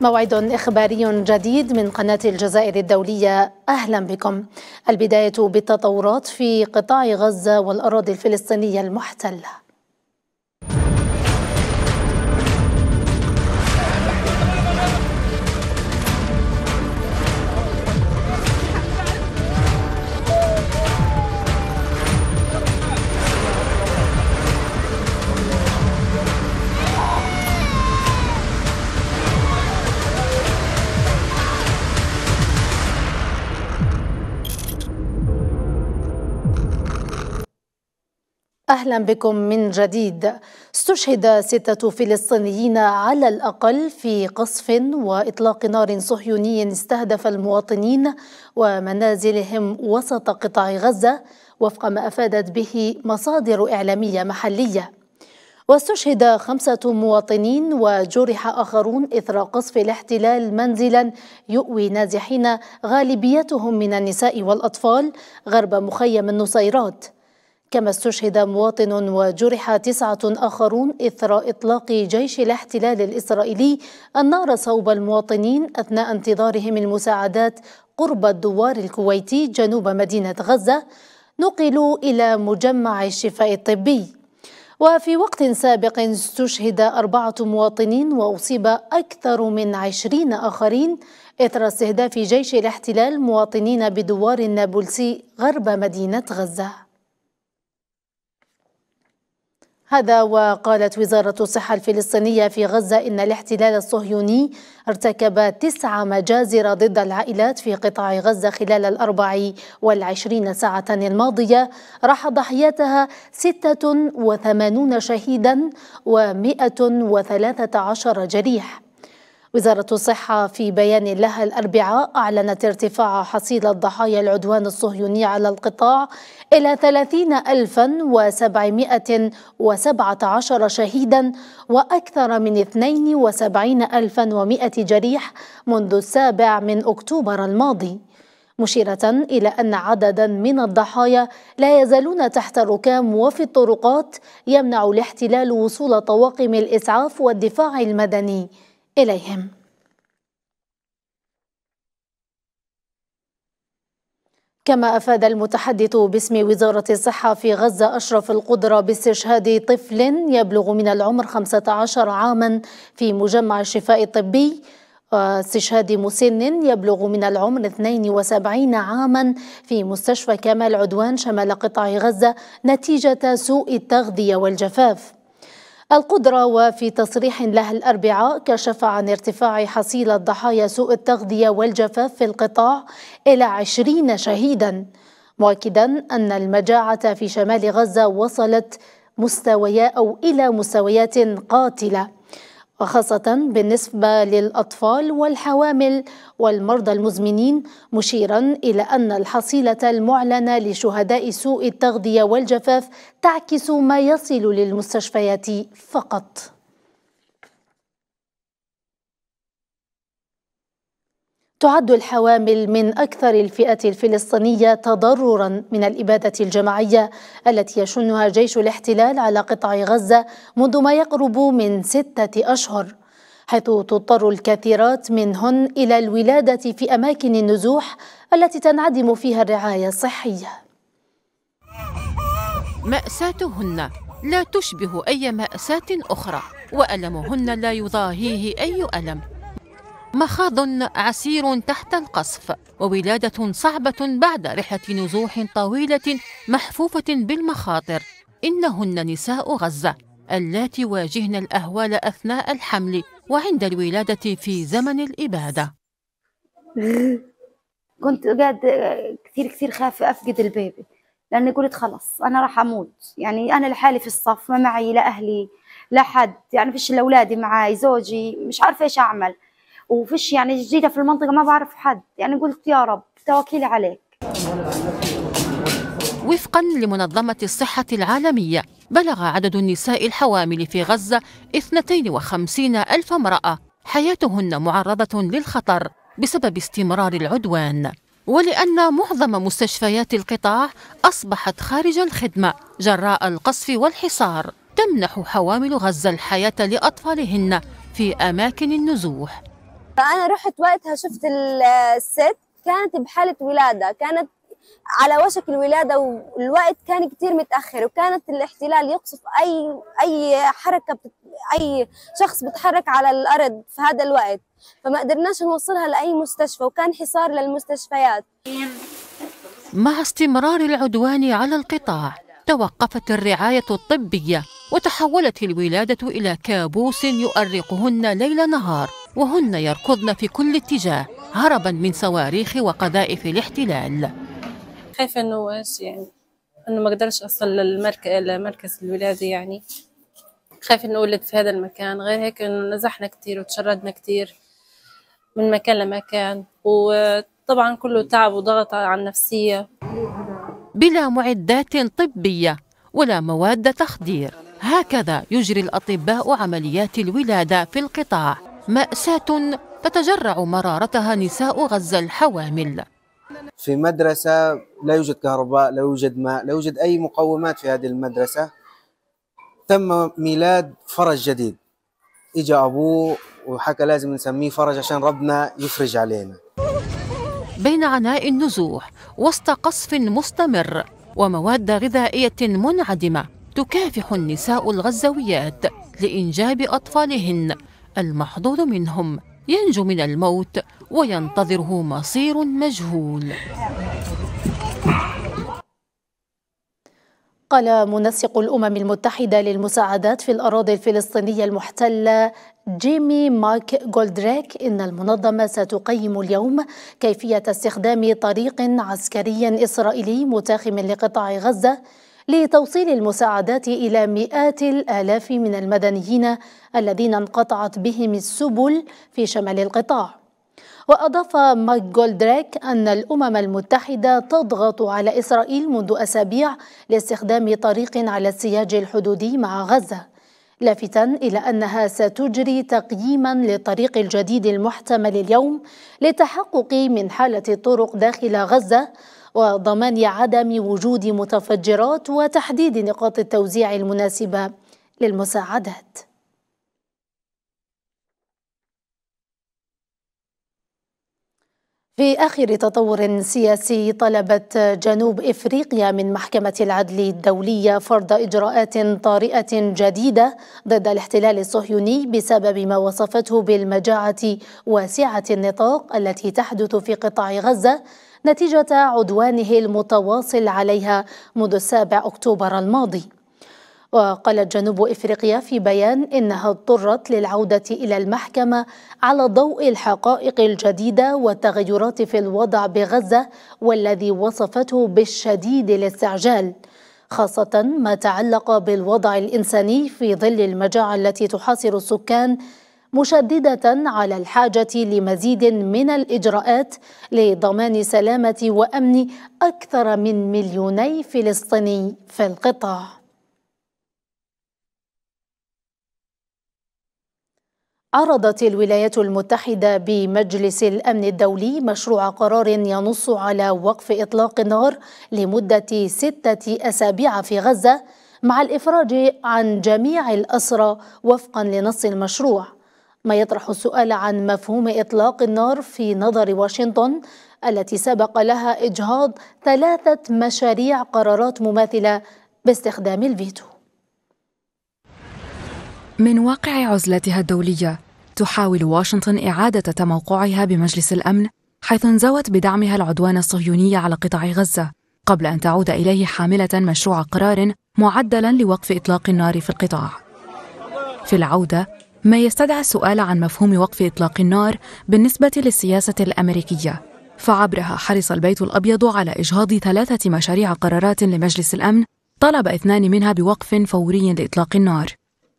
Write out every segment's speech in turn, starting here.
موعد إخباري جديد من قناة الجزائر الدولية. أهلا بكم. البداية بالتطورات في قطاع غزة والأراضي الفلسطينية المحتلة. أهلا بكم من جديد. استشهد ستة فلسطينيين على الأقل في قصف وإطلاق نار صهيوني استهدف المواطنين ومنازلهم وسط قطاع غزة وفق ما أفادت به مصادر إعلامية محلية. واستشهد خمسة مواطنين وجرح آخرون إثر قصف الاحتلال منزلا يؤوي نازحين غالبيتهم من النساء والأطفال غرب مخيم النصيرات. كما استشهد مواطن وجرح تسعة آخرون إثر إطلاق جيش الاحتلال الإسرائيلي النار صوب المواطنين أثناء انتظارهم المساعدات قرب الدوار الكويتي جنوب مدينة غزة نقلوا إلى مجمع الشفاء الطبي. وفي وقت سابق استشهد أربعة مواطنين وأصيب أكثر من عشرين آخرين إثر استهداف جيش الاحتلال مواطنين بدوار النابلسي غرب مدينة غزة. هذا وقالت وزارة الصحة الفلسطينية في غزة إن الاحتلال الصهيوني ارتكب تسع مجازر ضد العائلات في قطاع غزة خلال الأربع والعشرين ساعة الماضية. راح ضحيتها ستة وثمانون شهيدا ومئة وثلاثة عشر جريح. وزارة الصحة في بيان لها الأربعاء أعلنت ارتفاع حصيلة ضحايا العدوان الصهيوني على القطاع إلى 30717 شهيدا وأكثر من 72100 جريح منذ السابع من أكتوبر الماضي. مشيرة إلى أن عددا من الضحايا لا يزالون تحت الركام وفي الطرقات يمنع الاحتلال وصول طواقم الإسعاف والدفاع المدني. إليهم. كما أفاد المتحدث باسم وزارة الصحة في غزة أشرف القدرة باستشهاد طفل يبلغ من العمر 15 عاما في مجمع الشفاء الطبي. واستشهاد مسن يبلغ من العمر 72 عاما في مستشفى كمال عدوان شمال قطاع غزة نتيجة سوء التغذية والجفاف. القدرة وفي تصريح له الأربعاء كشف عن ارتفاع حصيلة ضحايا سوء التغذية والجفاف في القطاع إلى عشرين شهيدا مؤكدا أن المجاعة في شمال غزة وصلت مستويات أو إلى مستويات قاتلة. وخاصة بالنسبة للأطفال والحوامل والمرضى المزمنين مشيرا إلى أن الحصيلة المعلنة لشهداء سوء التغذية والجفاف تعكس ما يصل للمستشفيات فقط. تعد الحوامل من أكثر الفئات الفلسطينية تضررا من الإبادة الجماعية التي يشنها جيش الاحتلال على قطاع غزة منذ ما يقرب من ستة أشهر حيث تضطر الكثيرات منهن إلى الولادة في أماكن النزوح التي تنعدم فيها الرعاية الصحية. مأساتهن لا تشبه أي مأساة أخرى وألمهن لا يضاهيه أي ألم. مخاض عسير تحت القصف وولادة صعبة بعد رحلة نزوح طويلة محفوفة بالمخاطر. إنهن نساء غزة اللاتي واجهن الأهوال أثناء الحمل وعند الولادة في زمن الإبادة. كنت قاعد كثير كثير خايفة أفقد البيبي لأني قلت خلص أنا راح أموت. يعني أنا لحالي في الصف ما معي لا أهلي لا حد. يعني فيش إلا أولادي معي زوجي مش عارفة إيش أعمل. وفيش يعني جديدة في المنطقة ما بعرف حد. يعني قلت يا رب توكيلي عليك. وفقا لمنظمة الصحة العالمية بلغ عدد النساء الحوامل في غزة 52 ألف امرأة. حياتهن معرضة للخطر بسبب استمرار العدوان. ولأن معظم مستشفيات القطاع أصبحت خارج الخدمة جراء القصف والحصار تمنح حوامل غزة الحياة لأطفالهن في أماكن النزوح. فأنا رحت وقتها شفت الست كانت بحالة ولادة كانت على وشك الولادة والوقت كان كتير متأخر وكانت الاحتلال يقصف أي أي حركة. أي شخص بتحرك على الأرض في هذا الوقت فما قدرناش نوصلها لأي مستشفى وكان حصار للمستشفيات مع استمرار العدوان على القطاع توقفت الرعاية الطبية وتحولت الولادة إلى كابوس يؤرقهن ليل نهار وهن يركضن في كل اتجاه هربا من صواريخ وقذائف الاحتلال. خايفة إيش يعني إنه ما أقدرش أوصل للمركز لمركز الولادة يعني. خايفة إنه أولد في هذا المكان. غير هيك إنه نزحنا كتير وتشردنا كتير من مكان لمكان. وطبعا كله تعب وضغط على النفسية. بلا معدات طبية ولا مواد تخدير. هكذا يجري الأطباء عمليات الولادة في القطاع. مأساة تتجرع مرارتها نساء غزة الحوامل. في مدرسة لا يوجد كهرباء لا يوجد ماء لا يوجد أي مقومات في هذه المدرسة. تم ميلاد فرج جديد. إجا أبوه وحكى لازم نسميه فرج عشان ربنا يفرج علينا. بين عناء النزوح وسط قصف مستمر ومواد غذائية منعدمة تكافح النساء الغزاويات لإنجاب أطفالهن. المحظوظ منهم. ينجو من الموت وينتظره مصير مجهول. قال منسق الأمم المتحدة للمساعدات في الأراضي الفلسطينية المحتلة جيمي ماك جولدريك إن المنظمة ستقيم اليوم كيفية استخدام طريق عسكري إسرائيلي متاخم لقطاع غزة لتوصيل المساعدات إلى مئات الآلاف من المدنيين الذين انقطعت بهم السبل في شمال القطاع. وأضاف مايك جولدريك أن الأمم المتحدة تضغط على إسرائيل منذ أسابيع لاستخدام طريق على السياج الحدودي مع غزة لافتا إلى أنها ستجري تقييما للطريق الجديد المحتمل اليوم للتحقق من حالة الطرق داخل غزة وضمان عدم وجود متفجرات وتحديد نقاط التوزيع المناسبة للمساعدات. في آخر تطور سياسي طلبت جنوب إفريقيا من محكمة العدل الدولية فرض إجراءات طارئة جديدة ضد الاحتلال الصهيوني بسبب ما وصفته بالمجاعة واسعة النطاق التي تحدث في قطاع غزة نتيجة عدوانه المتواصل عليها منذ السابع أكتوبر الماضي. وقالت جنوب إفريقيا في بيان إنها اضطرت للعودة إلى المحكمة على ضوء الحقائق الجديدة والتغيرات في الوضع بغزة والذي وصفته بالشديد الاستعجال خاصة ما تعلق بالوضع الإنساني في ظل المجاعة التي تحاصر السكان مشددة على الحاجة لمزيد من الإجراءات لضمان سلامة وأمن أكثر من مليوني فلسطيني في القطاع. عرضت الولايات المتحدة بمجلس الأمن الدولي مشروع قرار ينص على وقف إطلاق النار لمدة ستة أسابيع في غزة مع الإفراج عن جميع الأسرى وفقا لنص المشروع. ما يطرح السؤال عن مفهوم إطلاق النار في نظر واشنطن التي سبق لها إجهاض ثلاثة مشاريع قرارات مماثلة باستخدام الفيتو. من واقع عزلتها الدولية تحاول واشنطن إعادة تموقعها بمجلس الأمن حيث انزوت بدعمها العدوان الصهيوني على قطاع غزة قبل أن تعود إليه حاملة مشروع قرار معدلا لوقف إطلاق النار في القطاع. في العودة ما يستدعي السؤال عن مفهوم وقف إطلاق النار بالنسبة للسياسة الأمريكية فعبرها حرص البيت الأبيض على إجهاض ثلاثة مشاريع قرارات لمجلس الأمن طلب اثنان منها بوقف فوري لإطلاق النار.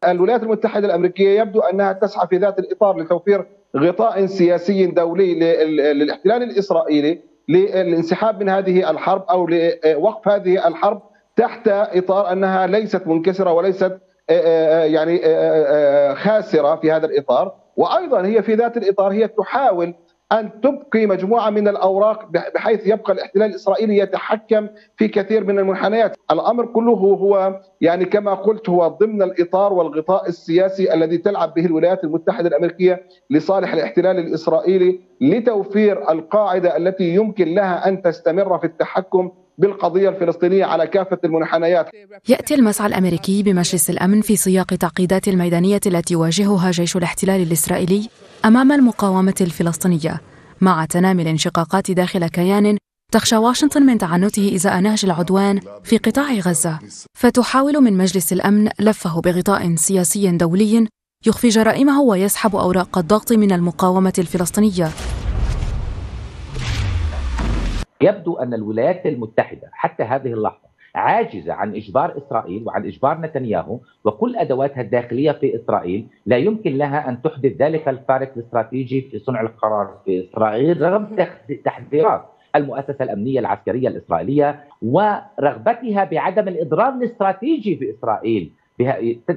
الولايات المتحدة الأمريكية يبدو أنها تسعى في ذات الإطار لتوفير غطاء سياسي دولي للاحتلال الإسرائيلي للانسحاب من هذه الحرب أو لوقف هذه الحرب تحت إطار أنها ليست منكسرة وليست يعني خاسرة في هذا الإطار. وأيضا هي في ذات الإطار هي تحاول أن تبقي مجموعة من الأوراق بحيث يبقى الاحتلال الإسرائيلي يتحكم في كثير من المنحنيات، الأمر كله هو يعني كما قلت هو ضمن الإطار والغطاء السياسي الذي تلعب به الولايات المتحدة الأمريكية لصالح الاحتلال الإسرائيلي لتوفير القاعدة التي يمكن لها أن تستمر في التحكم بالقضية الفلسطينية على كافة المنحنيات. يأتي المسعى الأمريكي بمجلس الأمن في سياق تعقيدات الميدانية التي يواجهها جيش الاحتلال الإسرائيلي أمام المقاومة الفلسطينية مع تنامي الانشقاقات داخل كيان تخشى واشنطن من تعنته إزاء نهج العدوان في قطاع غزة. فتحاول من مجلس الأمن لفه بغطاء سياسي دولي يخفي جرائمه ويسحب أوراق الضغط من المقاومة الفلسطينية. يبدو أن الولايات المتحدة حتى هذه اللحظة عاجزة عن إجبار إسرائيل وعن إجبار نتنياهو وكل أدواتها الداخلية في إسرائيل لا يمكن لها أن تحدث ذلك الفارق الاستراتيجي في صنع القرار في إسرائيل رغم تحذيرات المؤسسة الأمنية العسكرية الإسرائيلية ورغبتها بعدم الإضرار الاستراتيجي في إسرائيل.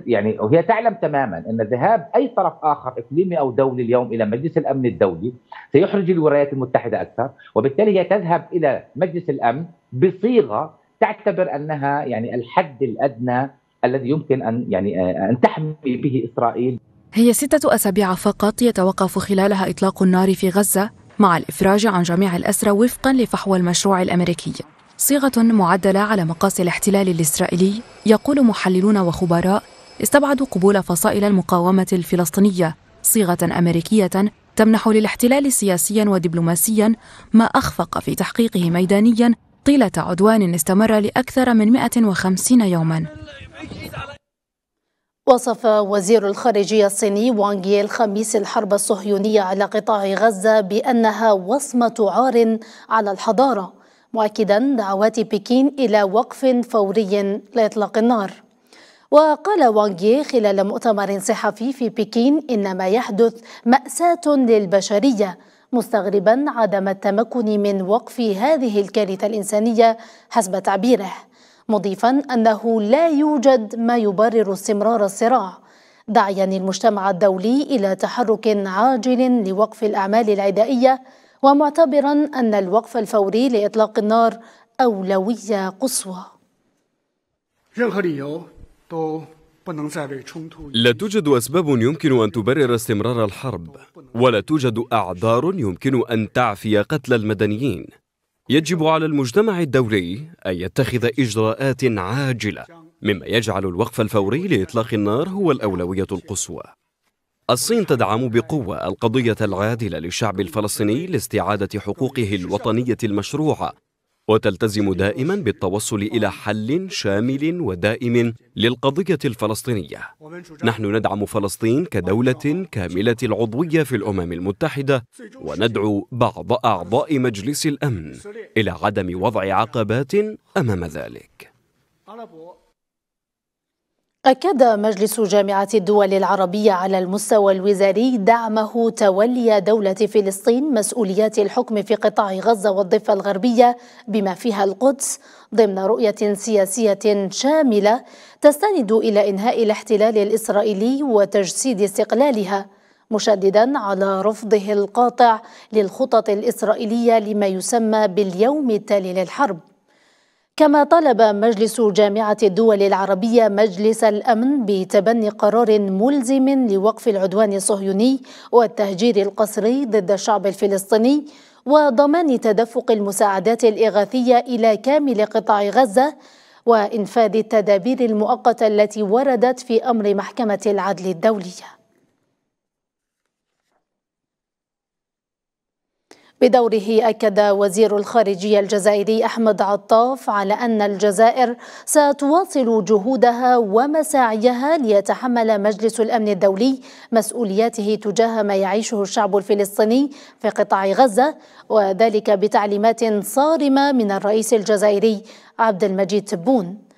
يعني وهي تعلم تماما أن ذهاب أي طرف آخر إقليمي أو دولي اليوم إلى مجلس الأمن الدولي سيحرج الولايات المتحدة أكثر، وبالتالي هي تذهب إلى مجلس الأمن بصيغة تعتبر أنها يعني الحد الأدنى الذي يمكن أن يعني أن تحمي به إسرائيل. هي ستة أسابيع فقط يتوقف خلالها إطلاق النار في غزة مع الإفراج عن جميع الأسرى وفقا لفحوى المشروع الأمريكي صيغة معدلة على مقاس الاحتلال الإسرائيلي يقول محللون وخبراء استبعدوا قبول فصائل المقاومة الفلسطينية صيغة أمريكية تمنح للاحتلال سياسيا ودبلوماسيا ما أخفق في تحقيقه ميدانيا طيلة عدوان استمر لأكثر من 150 يوما. وصف وزير الخارجية الصيني وانغ يي الخميس الحرب الصهيونية على قطاع غزة بأنها وصمة عار على الحضارة. مؤكدا دعوات بكين إلى وقف فوري لإطلاق النار. وقال وانغ خلال مؤتمر صحفي في بكين إن ما يحدث مأساة للبشرية مستغربا عدم التمكن من وقف هذه الكارثة الإنسانية حسب تعبيره مضيفا أنه لا يوجد ما يبرر استمرار الصراع داعيا المجتمع الدولي إلى تحرك عاجل لوقف الأعمال العدائية ومعتبرا أن الوقف الفوري لإطلاق النار أولوية قصوى. لا توجد أسباب يمكن أن تبرر استمرار الحرب ولا توجد أعذار يمكن أن تعفي قتل المدنيين. يجب على المجتمع الدولي أن يتخذ إجراءات عاجلة مما يجعل الوقف الفوري لإطلاق النار هو الأولوية القصوى. الصين تدعم بقوة القضية العادلة للشعب الفلسطيني لاستعادة حقوقه الوطنية المشروعة وتلتزم دائما بالتوصل إلى حل شامل ودائم للقضية الفلسطينية. نحن ندعم فلسطين كدولة كاملة العضوية في الأمم المتحدة وندعو بعض أعضاء مجلس الأمن إلى عدم وضع عقبات أمام ذلك. أكد مجلس جامعة الدول العربية على المستوى الوزاري دعمه تولي دولة فلسطين مسؤوليات الحكم في قطاع غزة والضفة الغربية بما فيها القدس ضمن رؤية سياسية شاملة تستند إلى إنهاء الاحتلال الإسرائيلي وتجسيد استقلالها مشددا على رفضه القاطع للخطط الإسرائيلية لما يسمى باليوم التالي للحرب. كما طلب مجلس جامعة الدول العربية مجلس الأمن بتبني قرار ملزم لوقف العدوان الصهيوني والتهجير القسري ضد الشعب الفلسطيني وضمان تدفق المساعدات الإغاثية إلى كامل قطاع غزة وإنفاذ التدابير المؤقتة التي وردت في أمر محكمة العدل الدولية. بدوره أكد وزير الخارجية الجزائري أحمد عطاف على أن الجزائر ستواصل جهودها ومساعيها ليتحمل مجلس الأمن الدولي مسؤولياته تجاه ما يعيشه الشعب الفلسطيني في قطاع غزة وذلك بتعليمات صارمة من الرئيس الجزائري عبد المجيد تبون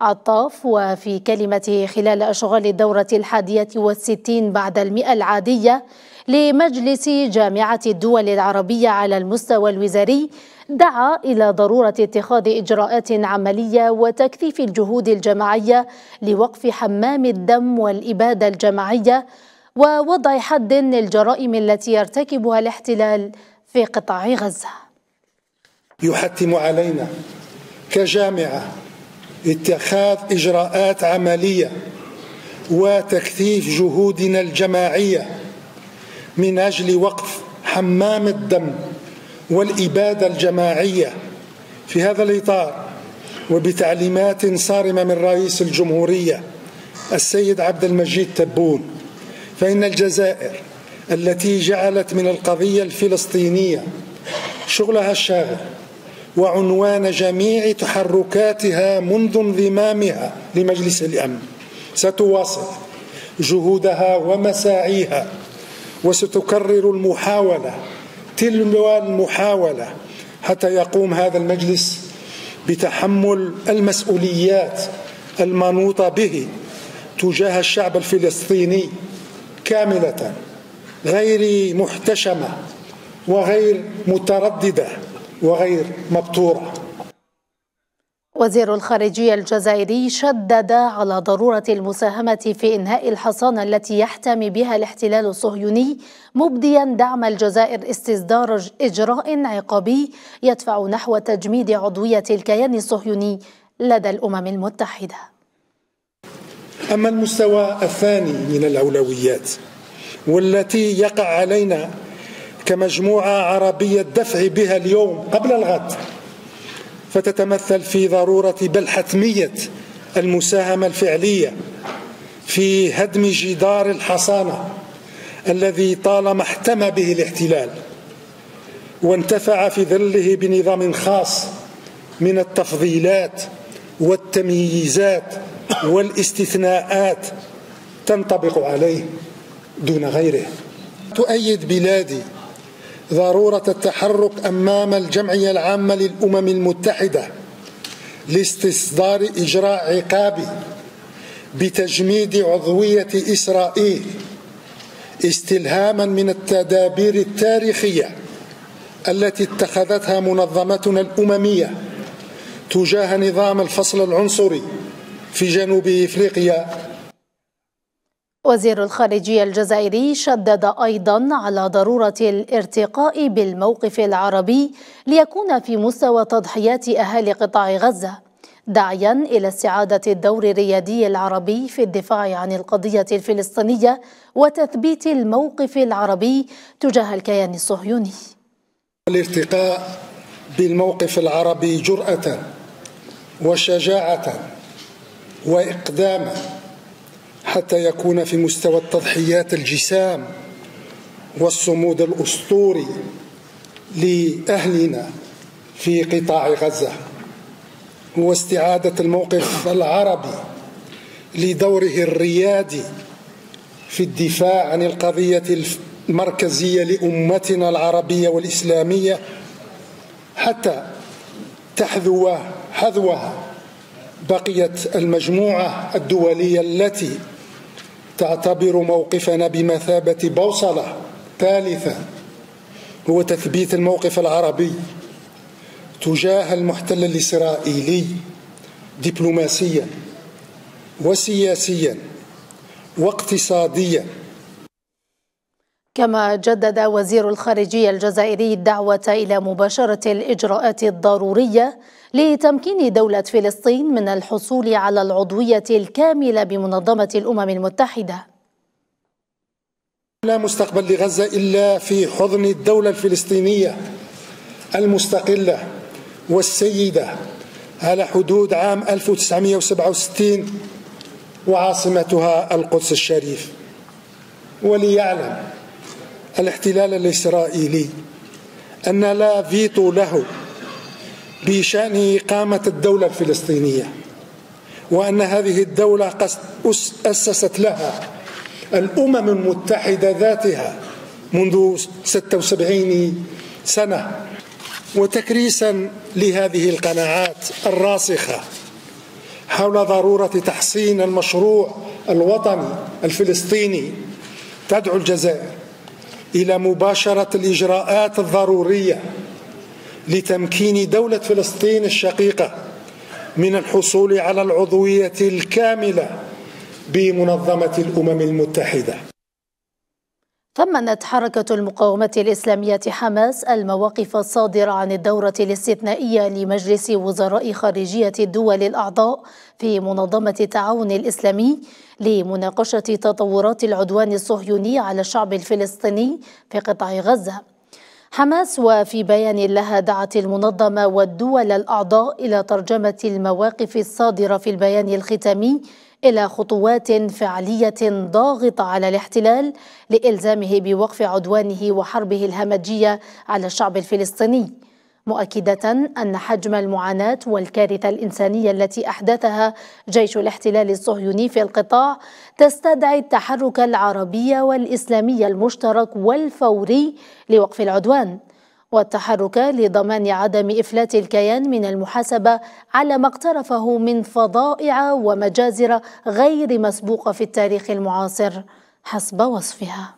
عطاف وفي كلمته خلال أشغال الدورة الحادية والستين بعد المئة العادية لمجلس جامعة الدول العربية على المستوى الوزاري دعا إلى ضرورة اتخاذ إجراءات عملية وتكثيف الجهود الجماعية لوقف حمام الدم والإبادة الجماعية ووضع حد للجرائم التي يرتكبها الاحتلال في قطاع غزة. يحتم علينا كجامعة اتخاذ إجراءات عملية وتكثيف جهودنا الجماعية من أجل وقف حمام الدم والإبادة الجماعية في هذا الإطار وبتعليمات صارمة من رئيس الجمهورية السيد عبد المجيد تبون فإن الجزائر التي جعلت من القضية الفلسطينية شغلها الشاغل وعنوان جميع تحركاتها منذ انضمامها لمجلس الأمن. ستواصل جهودها ومساعيها وستكرر المحاولة تلو المحاولة حتى يقوم هذا المجلس بتحمل المسؤوليات المنوطة به تجاه الشعب الفلسطيني كاملة غير محتشمة وغير مترددة. وغير مبتورة. وزير الخارجية الجزائري شدد على ضرورة المساهمة في إنهاء الحصانة التي يحتمي بها الاحتلال الصهيوني مبديا دعم الجزائر استصدار إجراء عقابي يدفع نحو تجميد عضوية الكيان الصهيوني لدى الأمم المتحدة. أما المستوى الثاني من الأولويات والتي يقع علينا كمجموعة عربية الدفع بها اليوم قبل الغد فتتمثل في ضرورة بل حتمية المساهمة الفعلية في هدم جدار الحصانة الذي طالما احتمى به الاحتلال وانتفع في ظله بنظام خاص من التفضيلات والتمييزات والاستثناءات تنطبق عليه دون غيره. تؤيد بلادي ضرورة التحرك أمام الجمعيه العامه للأمم المتحدة لاستصدار إجراء عقابي بتجميد عضوية إسرائيل استلهاما من التدابير التاريخية التي اتخذتها منظمتنا الأممية تجاه نظام الفصل العنصري في جنوب إفريقيا وزير الخارجية الجزائري شدد أيضا على ضرورة الارتقاء بالموقف العربي ليكون في مستوى تضحيات أهالي قطاع غزة داعيا إلى استعادة الدور الريادي العربي في الدفاع عن القضية الفلسطينية وتثبيت الموقف العربي تجاه الكيان الصهيوني. الارتقاء بالموقف العربي جرأة وشجاعة وإقداما حتى يكون في مستوى التضحيات الجسام والصمود الأسطوري لأهلنا في قطاع غزة. هو استعاده الموقف العربي لدوره الريادي في الدفاع عن القضية المركزية لأمتنا العربية والإسلامية حتى تحذو حذوها بقية المجموعة الدولية التي تعتبر موقفنا بمثابة بوصلة ثالثة هو تثبيت الموقف العربي. تجاه المحتل الإسرائيلي دبلوماسيا وسياسيا واقتصاديا كما جدد وزير الخارجية الجزائري الدعوة إلى مباشرة الإجراءات الضرورية لتمكين دولة فلسطين من الحصول على العضوية الكاملة بمنظمة الأمم المتحدة. لا مستقبل لغزة إلا في حضن الدولة الفلسطينية المستقلة والسيدة على حدود عام 1967 وعاصمتها القدس الشريف. وليعلم الاحتلال الإسرائيلي أن لا فيتو له بشأن إقامة الدولة الفلسطينية وأن هذه الدولة قد أسست لها الأمم المتحدة ذاتها منذ 76 سنة. وتكريسا لهذه القناعات الراسخة حول ضرورة تحسين المشروع الوطني الفلسطيني تدعو الجزائر إلى مباشرة الإجراءات الضرورية لتمكين دولة فلسطين الشقيقة من الحصول على العضوية الكاملة بمنظمة الأمم المتحدة. ثمنت حركة المقاومة الإسلامية حماس المواقف الصادرة عن الدورة الاستثنائية لمجلس وزراء خارجية الدول الأعضاء في منظمة التعاون الإسلامي لمناقشة تطورات العدوان الصهيوني على الشعب الفلسطيني في قطاع غزة. حماس وفي بيان لها دعت المنظمة والدول الأعضاء إلى ترجمة المواقف الصادرة في البيان الختامي إلى خطوات فعلية ضاغطة على الاحتلال لإلزامه بوقف عدوانه وحربه الهمجية على الشعب الفلسطيني مؤكدة أن حجم المعاناة والكارثة الإنسانية التي أحدثها جيش الاحتلال الصهيوني في القطاع تستدعي التحرك العربي والإسلامي المشترك والفوري لوقف العدوان والتحرك لضمان عدم إفلات الكيان من المحاسبة على ما اقترفه من فظائع ومجازر غير مسبوقة في التاريخ المعاصر حسب وصفها.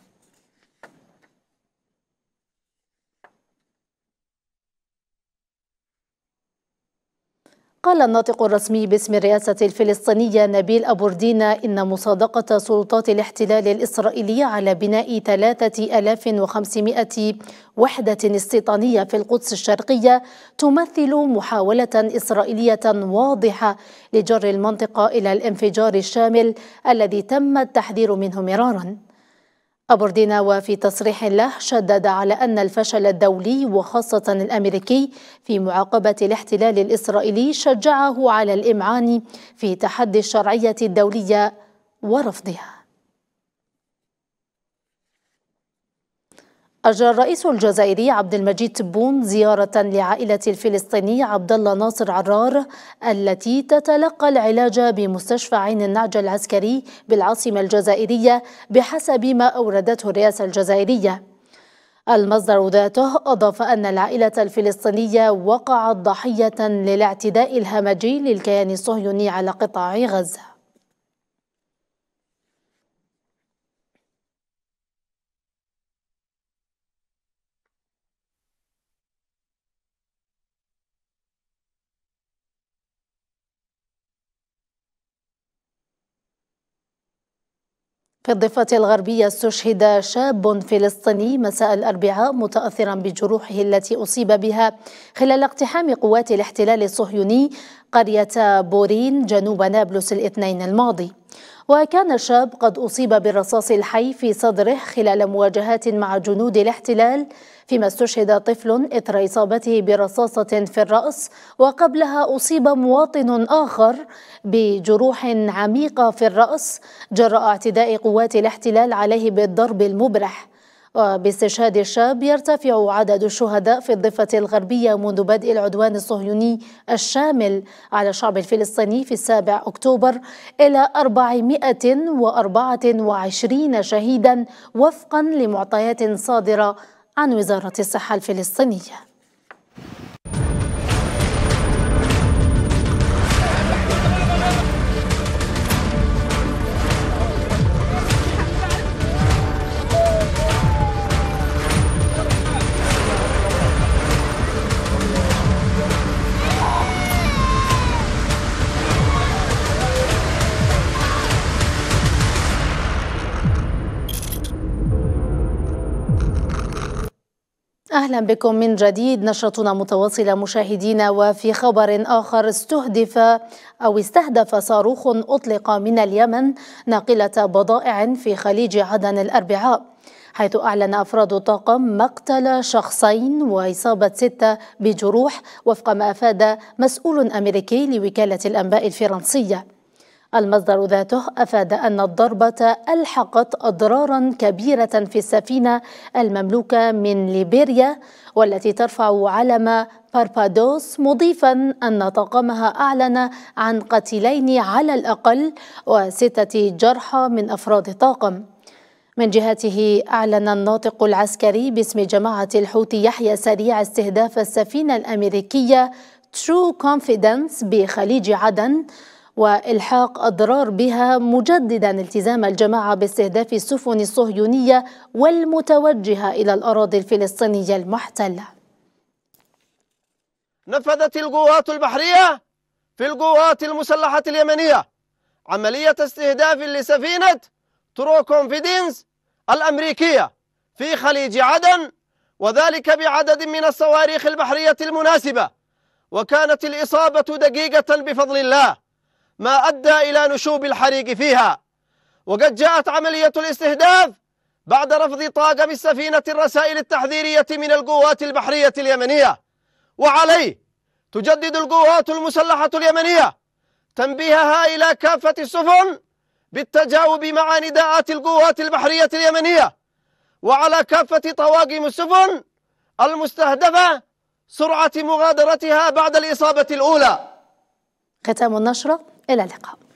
قال الناطق الرسمي باسم الرئاسة الفلسطينية نبيل أبوردينا إن مصادقة سلطات الاحتلال الإسرائيلي على بناء 3500 وحدة استيطانية في القدس الشرقية تمثل محاولة إسرائيلية واضحة لجر المنطقة إلى الانفجار الشامل الذي تم التحذير منه مرارا. أبوردينا وفي تصريح له شدد على أن الفشل الدولي وخاصة الأمريكي في معاقبة الاحتلال الإسرائيلي شجعه على الإمعان في تحدي الشرعية الدولية ورفضها. أجرى الرئيس الجزائري عبد المجيد تبون زيارة لعائلة الفلسطيني عبد الله ناصر عرار التي تتلقى العلاج بمستشفى عين النعجة العسكري بالعاصمة الجزائرية بحسب ما أوردته الرئاسة الجزائرية. المصدر ذاته أضاف أن العائلة الفلسطينية وقعت ضحية للاعتداء الهمجي للكيان الصهيوني على قطاع غزة. في الضفة الغربية استشهد شاب فلسطيني مساء الأربعاء متأثرا بجروحه التي أصيب بها خلال اقتحام قوات الاحتلال الصهيوني قرية بورين جنوب نابلس الاثنين الماضي. وكان الشاب قد أصيب بالرصاص الحي في صدره خلال مواجهات مع جنود الاحتلال فيما استشهد طفل إثر إصابته برصاصة في الرأس وقبلها أصيب مواطن آخر بجروح عميقة في الرأس جراء اعتداء قوات الاحتلال عليه بالضرب المبرح. وباستشهاد الشاب يرتفع عدد الشهداء في الضفة الغربية منذ بدء العدوان الصهيوني الشامل على الشعب الفلسطيني في السابع أكتوبر إلى 424 شهيدا وفقا لمعطيات صادرة عن وزارة الصحة الفلسطينية. أهلا بكم من جديد. نشرتنا متواصلة مشاهدينا وفي خبر آخر استهدف أو استهدف صاروخ أطلق من اليمن ناقلة بضائع في خليج عدن الأربعاء حيث أعلن أفراد الطاقم مقتل شخصين وإصابة ستة بجروح وفق ما أفاد مسؤول أمريكي لوكالة الأنباء الفرنسية. المصدر ذاته أفاد أن الضربة ألحقت أضرارا كبيرة في السفينة المملوكة من ليبيريا والتي ترفع علم باربادوس مضيفا أن طاقمها أعلن عن قتيلين على الأقل وستة جرحى من أفراد الطاقم. من جهته أعلن الناطق العسكري باسم جماعة الحوثي يحيى سريع استهداف السفينة الأمريكية ترو كونفيدنس بخليج عدن والحاق أضرار بها مجددا التزام الجماعة باستهداف السفن الصهيونية والمتوجهة إلى الأراضي الفلسطينية المحتلة. نفذت القوات البحرية في القوات المسلحة اليمنية عملية استهداف لسفينة ترو كونفيدنس الأمريكية في خليج عدن وذلك بعدد من الصواريخ البحرية المناسبة وكانت الإصابة دقيقة بفضل الله ما أدى إلى نشوب الحريق فيها. وقد جاءت عملية الاستهداف بعد رفض طاقم السفينة الرسائل التحذيرية من القوات البحرية اليمنية. وعليه تجدد القوات المسلحة اليمنية تنبيهها إلى كافة السفن بالتجاوب مع نداءات القوات البحرية اليمنية. وعلى كافة طواقم السفن المستهدفة سرعة مغادرتها بعد الإصابة الأولى. ختام النشرة. إلى اللقاء.